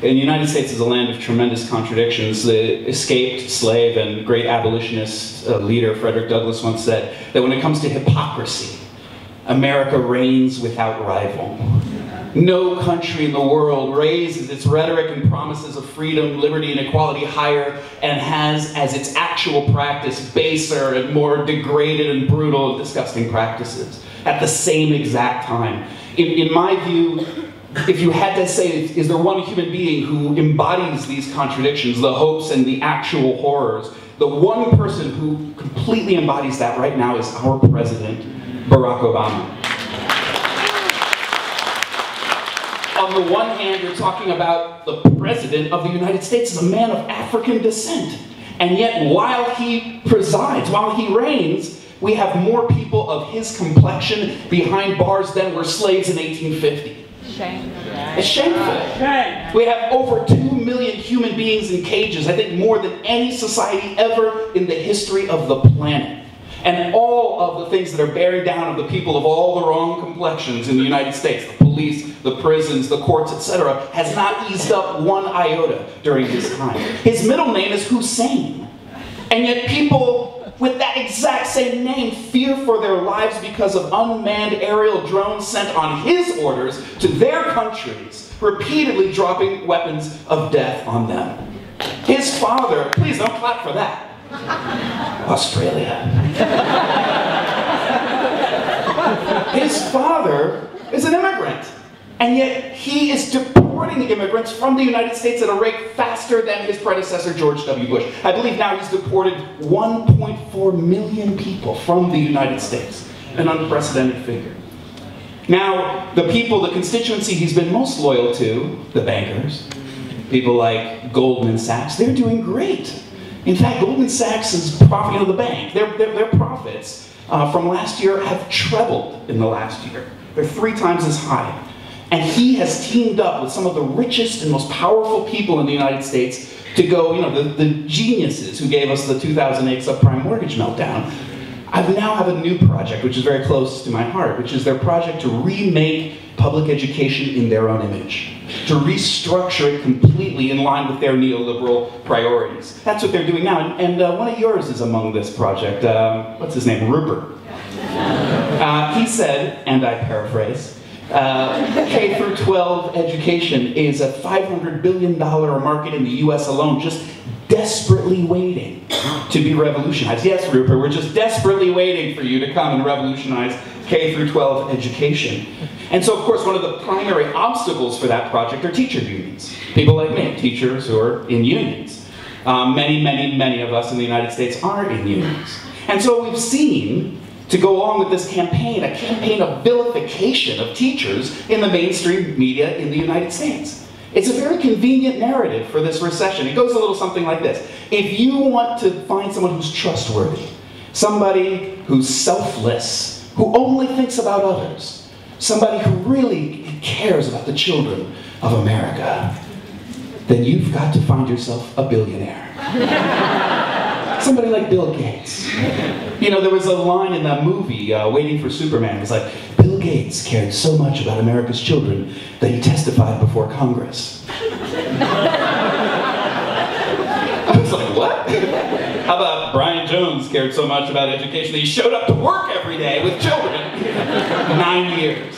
And the United States is a land of tremendous contradictions. The escaped slave and great abolitionist uh, leader Frederick Douglass once said that when it comes to hypocrisy, America reigns without rival. No country in the world raises its rhetoric and promises of freedom, liberty, and equality higher and has as its actual practice baser and more degraded and brutal and disgusting practices at the same exact time. In, in my view, if you had to say, is there one human being who embodies these contradictions, the hopes and the actual horrors, the one person who completely embodies that right now is our president, Barack Obama. On the one hand, you're talking about the president of the United States as a man of African descent. And yet, while he presides, while he reigns, we have more people of his complexion behind bars than were slaves in 1850. It's shameful. We have over 2 million human beings in cages, I think more than any society ever in the history of the planet. And all of the things that are bearing down on the people of all the wrong complexions in the United States, the police, the prisons, the courts, etc., has not eased up one iota during his time. His middle name is Hussein. And yet people with that exact same name fear for their lives because of unmanned aerial drones sent on his orders to their countries, repeatedly dropping weapons of death on them. His father, please don't clap for that. Australia. His father is an immigrant, and yet he is deporting immigrants from the United States at a rate faster than his predecessor, George W. Bush. I believe now he's deported 1.4 million people from the United States, an unprecedented figure. Now, the people, the constituency he's been most loyal to, the bankers, people like Goldman Sachs, they're doing great. In fact, Goldman Sachs is profit, you know, the bank, their, their, their profits uh, from last year have trebled in the last year. They're three times as high. And he has teamed up with some of the richest and most powerful people in the United States to go, you know, the, the geniuses who gave us the 2008 subprime mortgage meltdown. I now have a new project, which is very close to my heart, which is their project to remake public education in their own image, to restructure it completely in line with their neoliberal priorities. That's what they're doing now, and, and uh, one of yours is among this project. Um, what's his name? Rupert. Uh, he said, and I paraphrase, uh, K through 12 education is a $500 billion market in the US alone, just desperately waiting to be revolutionized. Yes, Rupert, we're just desperately waiting for you to come and revolutionize K through 12 education. And so, of course, one of the primary obstacles for that project are teacher unions. People like me, teachers who are in unions. Um, many, many, many of us in the United States are in unions. And so we've seen, to go along with this campaign, a campaign of vilification of teachers in the mainstream media in the United States. It's a very convenient narrative for this recession. It goes a little something like this. If you want to find someone who's trustworthy, somebody who's selfless, who only thinks about others, somebody who really cares about the children of America, then you've got to find yourself a billionaire. somebody like Bill Gates. You know, there was a line in that movie, uh, Waiting for Superman. It was like, Bill Gates cared so much about America's children that he testified before Congress. I was like, what? How about Brian Jones cared so much about education that he showed up to work every day with children? Nine years.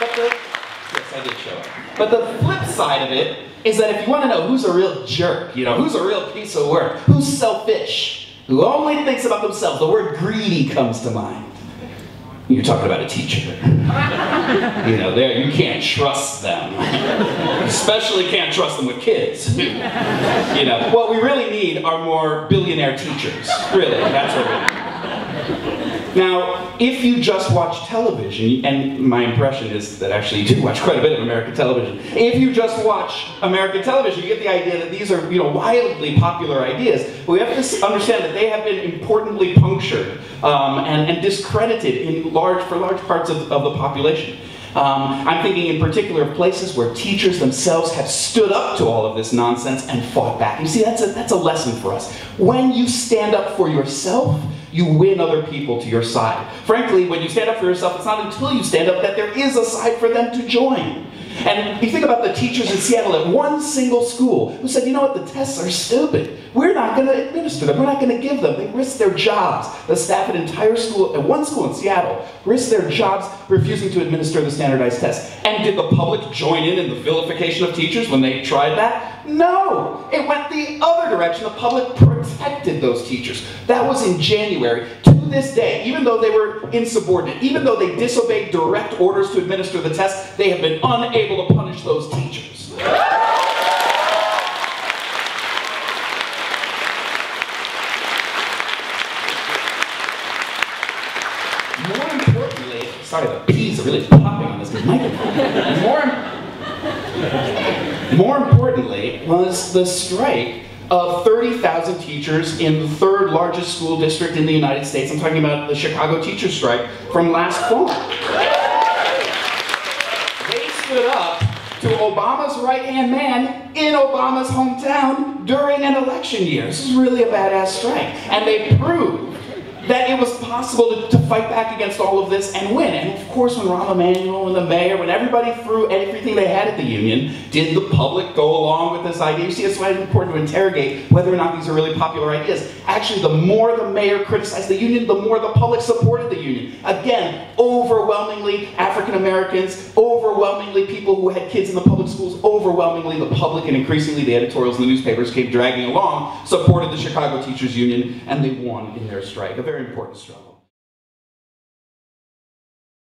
But the, yes, I did show. But the flip side of it is that if you want to know who's a real jerk, you know, who's a real piece of work, who's selfish, who only thinks about themselves, the word greedy comes to mind. You're talking about a teacher. you know, there you can't trust them. Especially can't trust them with kids. you know, what we really need are more billionaire teachers. Really, that's what we need. Now, if you just watch television, and my impression is that actually you do watch quite a bit of American television, if you just watch American television, you get the idea that these are, you know, wildly popular ideas. But we have to understand that they have been importantly punctured um, and, and, discredited in large, for large parts of, of the population. Um, I'm thinking in particular of places where teachers themselves have stood up to all of this nonsense and fought back. You see, that's a, that's a lesson for us. When you stand up for yourself, you win other people to your side. Frankly, when you stand up for yourself, it's not until you stand up that there is a side for them to join. And you think about the teachers in Seattle at one single school who said, you know what, the tests are stupid. We're not going to administer them. We're not going to give them. They risk their jobs. The staff at entire school, at one school in Seattle, risked their jobs refusing to administer the standardized tests. And did the public join in in the vilification of teachers when they tried that? No. It went the other direction. The public protected those teachers. That was in January. To this day, even though they were insubordinate, even though they disobeyed direct orders to administer the test, they have been unable to punish those teachers. More importantly, sorry, the peas are really popping on this microphone. More, more importantly was the strike of 30,000 teachers in the third largest school district in the United States. I'm talking about the Chicago teacher strike from last fall. They stood up to Obama's right-hand man in Obama's hometown during an election year. This is really a badass strike. And they proved that it was possible to, to, fight back against all of this and win. And of course, when Rahm Emanuel and the mayor, when everybody threw everything they had at the union, did the public go along with this idea? You see, it's why it's important to interrogate whether or not these are really popular ideas. Actually, the more the mayor criticized the union, the more the public supported the union. Again, overwhelmingly African Americans, overwhelmingly people who had kids in the public schools, overwhelmingly the public, and increasingly the editorials in the newspapers came dragging along, supported the Chicago Teachers Union, and they won in their strike. Very important struggle.